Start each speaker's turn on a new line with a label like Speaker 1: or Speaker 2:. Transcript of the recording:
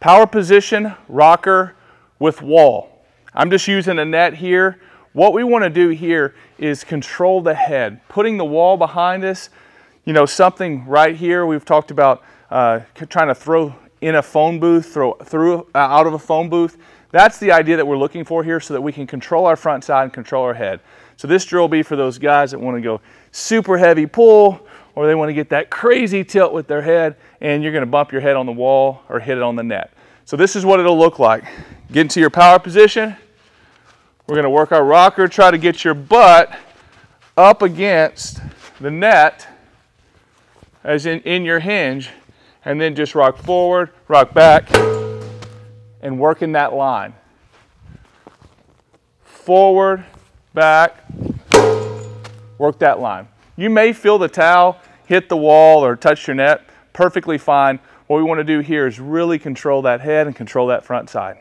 Speaker 1: Power position, rocker with wall. I'm just using a net here. What we want to do here is control the head, putting the wall behind us, you know, something right here. We've talked about uh, trying to throw in a phone booth, throw through uh, out of a phone booth. That's the idea that we're looking for here so that we can control our front side and control our head. So this drill will be for those guys that want to go super heavy pull or they want to get that crazy tilt with their head and you're going to bump your head on the wall or hit it on the net. So this is what it'll look like. Get into your power position. We're going to work our rocker, try to get your butt up against the net as in, in your hinge and then just rock forward, rock back, and work in that line. Forward, back, work that line. You may feel the towel hit the wall or touch your net, perfectly fine. What we want to do here is really control that head and control that front side.